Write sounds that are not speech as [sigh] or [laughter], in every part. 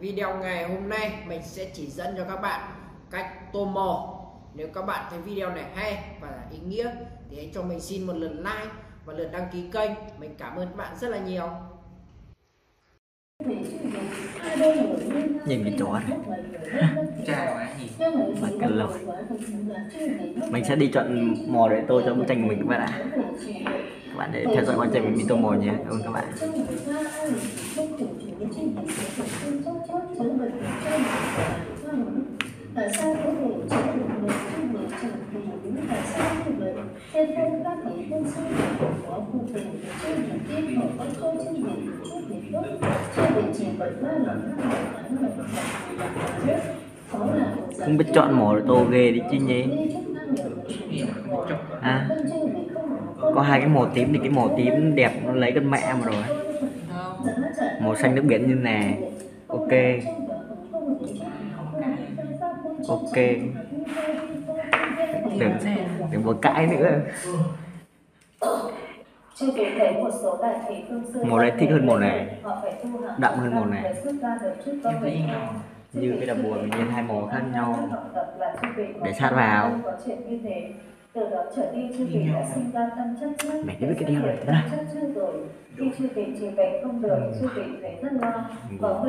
Video ngày hôm nay mình sẽ chỉ dẫn cho các bạn cách tô mò. Nếu các bạn thấy video này hay và ý nghĩa thì hãy cho mình xin một lượt like và lượt đăng ký kênh. Mình cảm ơn các bạn rất là nhiều. Nhìn cái chó này Chào á gì Mặt cân lồi Mình sẽ đi chọn mò để tô cho bức tranh của mình các bạn ạ Các bạn để theo dõi quá trình mình đi tô mò nhé Cảm ơn các bạn tại sao có thể cho một người khi vợ trở vì đúng tại sao như vậy theo tôi các thể quân sư của cụ thể trên những tiên một con câu trên biển chút biển tốt cho địa chỉ bảy ba lần năm lần tám lần lần lần Không biết chọn mò tô ghê đi chứ nhé À Có hai cái màu tím thì cái màu tím đẹp nó lấy con mẹ mà rồi. Màu xanh nước biển như nè. Ok. Ok. Đừng, đừng có cãi nữa. Chưa kể thấy một số đại thể phương sư Màu này thích hơn màu này. Đậm hơn màu này. Như cái đầm bùa mình nhìn hai màu khác nhau. Để sát vào. từ đó trở đi chư vị đã sinh ra tâm chất trước Mẹ biết cái đeo này thế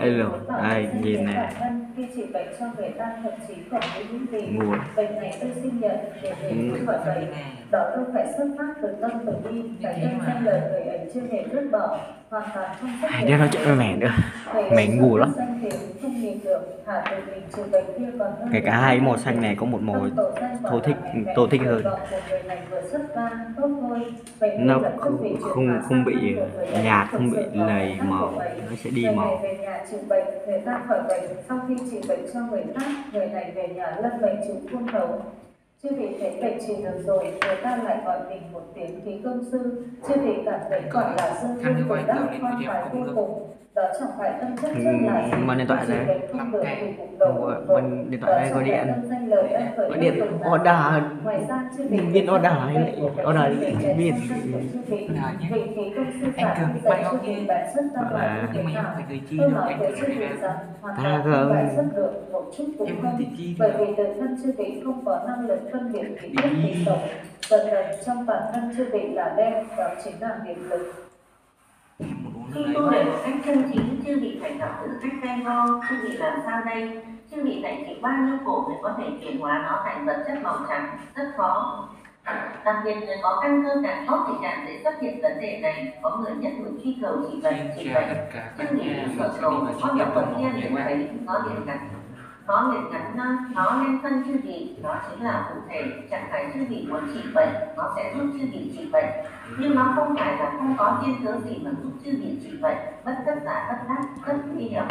phải rồi. muốn bảo Đây, vệ nhìn này. bản thân. Khi trị bệnh cho người ta thậm chí còn với những gì. Ngủ bệnh này tôi xin nhận để Ừ. về khỏi bệnh đó không phải xuất phát từ tâm từ bi phải đem xem lời người ấy chưa hề vứt bỏ. Hoàn toàn không chấp Ai đeo nói chuyện với mẹ nữa? Mẹ ngủ lắm. Kể cả hai màu xanh này có một màu tôi thích tôi thích hơn. Nó không không, không bị nhạt không bị lầy màu, nó sẽ đi màu. Về nhà trị bệnh người ta khỏi bệnh sau khi trị bệnh cho người khác người này về nhà lâm bệnh trúng khuôn thấu chưa vị thấy bệnh trị được rồi người ta lại. gọi mình một tiếng khí công sư chưa vị cảm thấy gọi là dương Thằng như dương vậy đắc giờ lên khoái không vô cùng Ừ, mang điện thoại không vội. mang điện thoại gọi phải điện. lên điện, order. Ngoài ra chưa vị Nhân viên order tâm lại, order nhân viên. Nhé. Anh Cường bay xuất tâm Bảo là- Nhưng mà em phải gửi chi nói anh phải rằng hoàn Ta toàn không. không Em không gửi chi bởi được vì không có trong bản thân chư vị là đen đó chính là nghiệp lực Em Khi tu một cách chân chính, chư vị phải gặp thử thách gay go, chư vị làm sao đây? Chư vị phải chịu bao nhiêu khổ để có thể chuyển hóa nó thành vật chất màu trắng, rất khó. Đặc biệt người có căn cơ càng tốt thì càng dễ xuất hiện vấn đề này. Có người nhất người truy cầu chỉ Xin chỉ cả Chư vị bị đi cầu, động của vật liền qua thấy nó liền gắn nó liền gắn nó lên thân chư vị đó chính là cụ thể trạng thái chư vị muốn trị bệnh nó sẽ giúp chư vị trị bệnh nhưng nó không phải là không có thiên tướng gì mà giúp chư vị trị bệnh bất tất giả bất đắc rất nguy hiểm.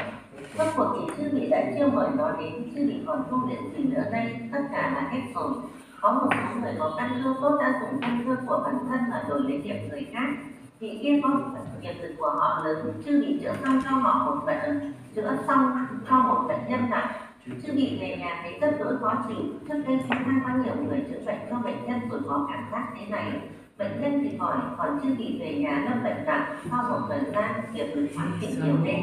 Rốt cuộc thì chư vị đã chiêu mời nó đến chư vị còn tu luyện gì nữa đây tất cả là hết rồi. Có một số người có căn cơ tốt đã dùng căn cơ của bản thân mà đổi lấy nghiệp người khác. Thì kia có nghiệp lực của họ lớn chư vị chữa xong cho họ một bệnh, chữa xong cho một bệnh nhân nặng chư vị về nhà thấy rất đỗi khó chịu trước đây chúng ta có nhiều người chữa bệnh cho bệnh nhân rồi có cảm giác thế này? Bệnh nhân thì khỏi còn chư vị về nhà lâm bệnh nặng sau một thời gian nghiệp lực hoàn thiện nhiều lên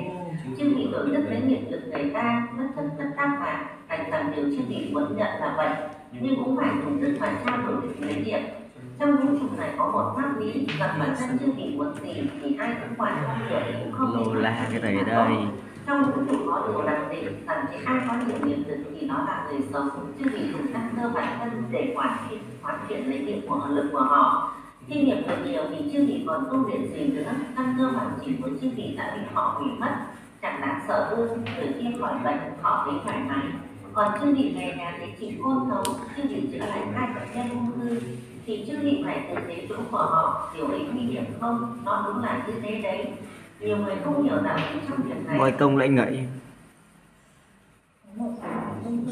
chư vị đổi rất lấy nghiệp lực người ta mất tất tất tác mà thành rằng điều chư vị muốn nhận là vậy nhưng cũng phải dùng sức mà trao đổi được lấy điểm trong vũ trụ này có một pháp lý rằng bản thân chư vị muốn gì thì ai cũng quản không được cũng không la cái này đây trong vũ trụ có điều đặc định rằng chỉ ai có nhiều nghiệp lực thì nó là người sống. Chứ vì dùng căn cơ bản thân để hoàn thiện hoàn thiện lấy nghiệp của lực của họ. Khi nghiệp được nhiều thì chưa vị còn tu việc gì nữa. Căn cơ bản chỉ của chư vị đã bị họ hủy mất. Chẳng đáng sợ hơn người kia khỏi bệnh, họ thấy thoải mái. Còn chư vị về nhà thì chỉ khôn thấu chư vị chữa lành hai bệnh nhân ung thư. Thì chư vị phải từ thế chỗ của họ điều ấy nguy hiểm không? Nó đúng là như thế đấy nhiều người không hiểu đạo lý trong việc này. Moi công lại ngậy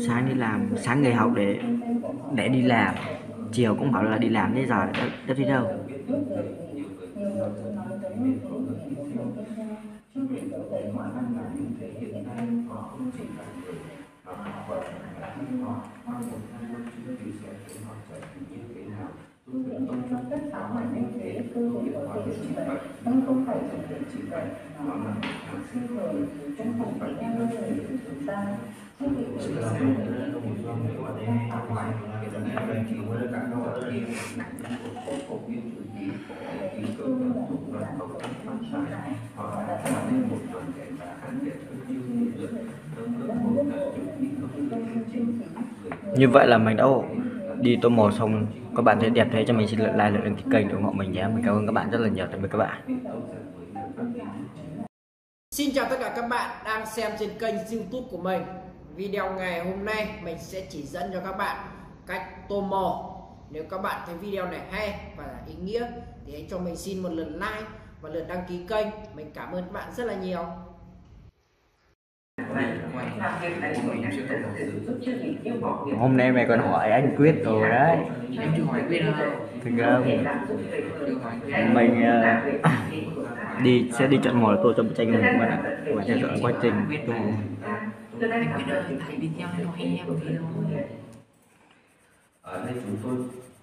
Sáng đi làm, sáng ngày học để để đi làm. Chiều cũng bảo là đi làm thế giờ đâu, đâu đi đâu? Nhưng không phải chỉ để trị bệnh mà là sư rồi trong phòng phải em luôn người của chúng ta chứ bị bệnh là sư người đang tạo hoại như vậy là mình đã đi tô màu xong các bạn thấy đẹp thế cho mình xin lượt like lượt đăng ký kênh ủng hộ mình nhé. Mình cảm ơn các bạn rất là nhiều. Tạm biệt các bạn. Xin chào tất cả các bạn đang xem trên kênh youtube của mình. Video ngày hôm nay mình sẽ chỉ dẫn cho các bạn cách tô màu Nếu các bạn thấy video này hay và ý nghĩa, thì hãy cho mình xin một lượt like và lượt đăng ký kênh. Mình cảm ơn các bạn rất là nhiều hôm nay mày còn hỏi anh quyết rồi đấy. Em chưa hỏi biết đâu. Thực ra mình ờ, [coughs] đi sẽ đi chọn mồi tô cho bức tranh mình các bạn ạ. Bạn theo dõi quá trình. Tô biết đâu thấy video này. Nó hay em thì thôi ở đây chúng tôi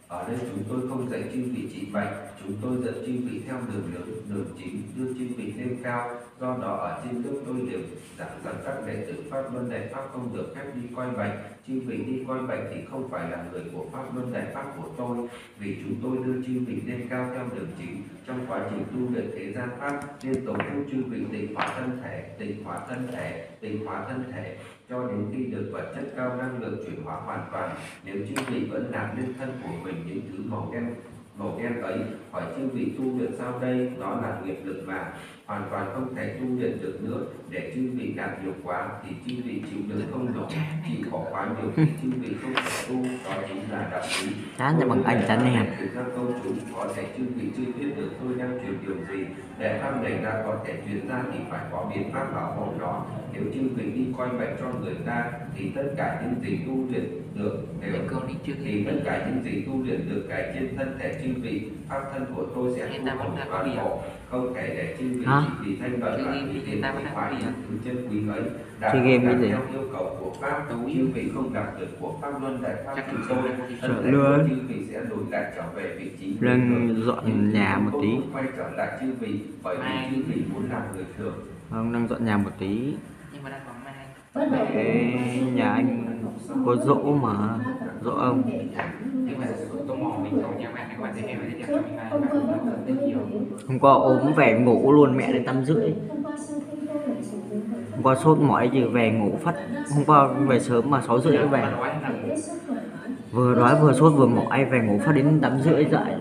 ở đây chúng tôi không dạy chư vị trị bệnh chúng tôi dẫn chư vị theo đường lớn đường chính đưa chư vị lên cao do đó ở trên nước tôi đều giảng rằng các đệ tử pháp luân đại pháp không được phép đi coi bệnh chư vị đi coi bệnh thì không phải là người của pháp luân đại pháp của tôi, vì chúng tôi đưa chư vị lên cao theo đường chính. Trong quá trình tu luyện thế gian pháp, liên tục tu chư vị tịnh hóa thân thể, tịnh hóa thân thể, tịnh hóa thân thể. Cho đến khi được vật chất cao năng lượng chuyển hóa hoàn toàn, nếu chư vị vẫn làm lên thân của mình những thứ màu đen màu đen ấy hỏi chư vị tu luyện sao đây? Đó là nghiệp lực mà hoàn toàn không thể tu luyện được nữa. Để chư vị đạt nhiều quá thì chư vị chịu đựng không nổi. chỉ có quá nhiều thì chư vị không thể tu. Đó chính là đạo lý. Chán cho bằng anh chán em Thực ra công chúng có thể chư vị chưa biết được tôi đang truyền điều gì. Để pháp này ra có thể truyền ra thì phải có biện pháp bảo hộ đó nếu chư vị đi coi bệnh cho người ta thì tất cả những gì tu luyện được đều câu thì tất cả những gì tu luyện được cải trên thân thể chư vị pháp thân của tôi sẽ thu có toàn bộ không thể để chư vị chỉ vì thanh Chơi và game vì thì tiền hoại điểm. những thứ chân quý ấy đã không cái đạt theo yêu cầu của pháp chư vị không đạt được của pháp luân đại pháp Chắc chúng chắn tôi thân thể của chư vị sẽ lùi lại trở về vị trí thường. dọn nhà một không tí quay trở lại chư vị bởi vì chư vị muốn làm người thường. Ông đang dọn nhà một tí. Nhưng mà đang còn mai. Bắt đầu Ê, nhà anh có dỗ mà dỗ ông hôm qua ốm về ngủ luôn, mẹ đến tắm rưỡi. Hôm qua sốt mỏi gì về ngủ phát. Hôm qua về sớm mà sáu rưỡi về. Vừa đói vừa sốt vừa mỏi, về ngủ phát đến tắm rưỡi dậy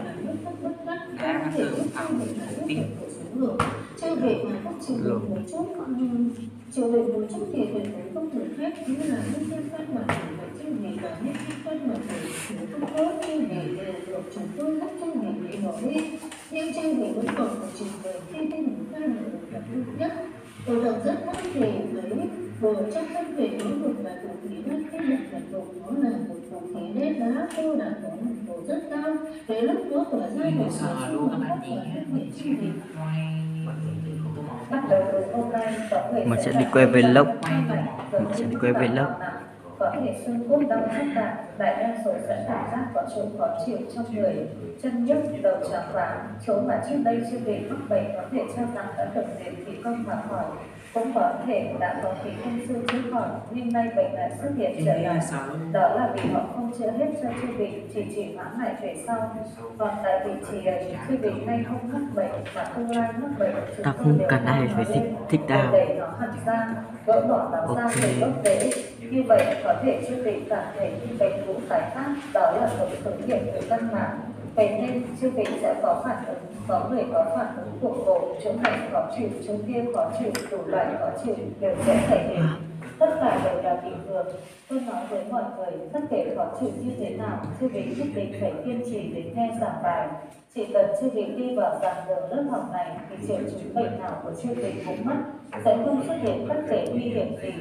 đã bắt đầu phòng tin Việc mà phát triển được một chút Chiều luyện một chút thì tuyệt đối không thể phép Như là những thiên phát mà phải vậy chứ gì cả Những thiên phát mà phải nếu không tốt Như gì đều được chúng tôi lắp trong ngày bỏ đi. Nhưng chơi việc vẫn còn một trình về Khi tên một pha là được gặp nhất. Tôi đồng rất mong thể lấy Vừa chắc thân về đối vực là vũ khí đất Cái lực là đồ nó là một vũ khí nét đá Tôi đã có một độ rất cao. Cái lúc đó tỏa ra một mà sợ luôn các bạn nhé mình sẽ đi quay vlog mình sẽ đi quay vlog có thể xương cốt đau thắt đạn đại đa số sẽ cảm giác có chỗ khó chịu trong người. Chân nhức đầu trắng váng chỗ mà trước đây chưa bị mắc bệnh có thể cho rằng đã được diệt thì không mà khỏi. Cũng có thể đã có khí ung thư chữa khỏi nhưng nay bệnh lại xuất hiện trở lại. Đó là vì họ không chữa hết cho chư vị chỉ chỉ hoãn lại về sau. Còn tại vị trí ấy chư vị nay không mắc bệnh mà tương lai mắc bệnh chúng tôi không đều thích thích tao để nó hẳn ra gỡ bỏ nó ra từ gốc rễ như vậy có thể chưa bị cảm thấy như bệnh cũ tái phát đó là một thử điểm về căn mạng. vậy nên chưa vị sẽ có phản ứng có người có phản ứng cuộc cổ, chỗ này khó chịu chỗ kia khó chịu đủ loại khó chịu đều sẽ xảy đến tất cả đều là bình thường. Tôi nói với mọi người, bất kể khó chịu như thế nào, chư vị nhất định phải kiên trì để nghe giảng bài. Chỉ cần chư vị đi vào giảng đường lớp học này, thì triệu chứng bệnh nào của chư vị cũng mất, sẽ không xuất hiện bất kể nguy hiểm gì.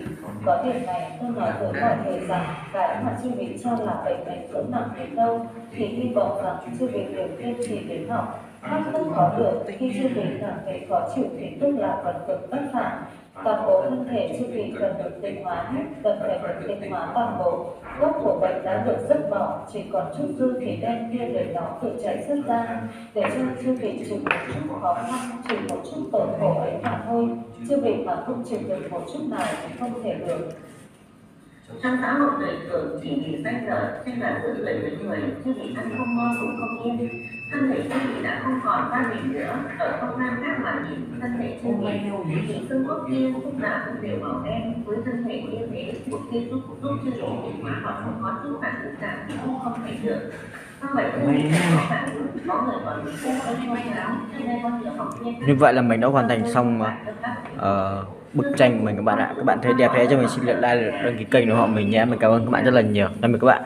Có điểm này, tôi nói với mọi người rằng, cái mà chư vị cho là bệnh này cũng nặng đến đâu, thì hy vọng rằng chư vị đều kiên trì đến học. Pháp không có được, khi chư vị cảm thấy khó chịu thì tức là còn cực bất phản toàn bộ thân thể chu kỳ cần được tinh hóa hết, cần phải được tinh hóa toàn bộ. Gốc của bệnh đã được dứt bỏ, chỉ còn chút dư khí đen kia để nó tự chạy xuất ra, để cho chu kỳ chịu một chút khó khăn, chịu một chút tổn khổ ấy mà thôi. Chưa bị mà không chịu được một chút nào thì không thể được. Trong xã hội đời thường chỉ vì danh lợi trên là sự lợi với người chứ vì ăn không ngon cũng không yên thân thể chư vị đã không còn ba mình nữa. Ở không gian khác mà nhìn thân thể chư vị chỉ xương cốt kia lúc nào cũng đều màu đen. Với thân thể như thế một khi giúp giúp chư vị chuyển hóa hoặc không có chút phản ứng nào cũng không thể được. Như vậy là mình đã hoàn thành xong ờ, bức tranh của mình các bạn ạ các bạn thấy đẹp thế cho mình xin lượt like đăng ký kênh ủng hộ mình nhé. Mình cảm ơn các bạn rất là nhiều. Tạm biệt các bạn